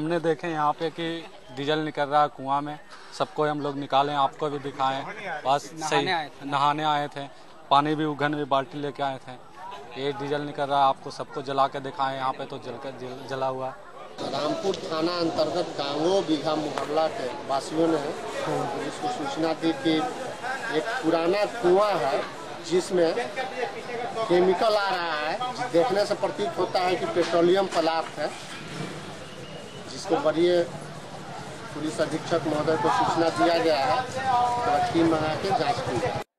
हमने देखे यहाँ पे कि डीजल निकल रहा है कुआँ में। सबको हम लोग निकालें आपको भी दिखाएँ। बस सही। नहाने आए थे। पानी भी उघन भी बाल्टी लेके आए थे। ये डीजल निकल रहा है आपको सबको जला के दिखाएँ। यहाँ पे तो जल कर जल, जला हुआ रामपुर थाना अंतर्गत गांगो बीघा मोहल्ला के वासियों ने पुलिस को सूचना दी कि एक पुराना कुआँ है जिसमें केमिकल आ रहा है। देखने से प्रतीत होता है कि पेट्रोलियम पदार्थ है। जिसको वरीय पुलिस अधीक्षक महोदय को सूचना दिया गया है तो टीम मंगा के जाँच की